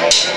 Right.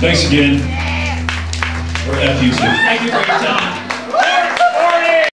Thanks again. Or F you too. Thank you for your time.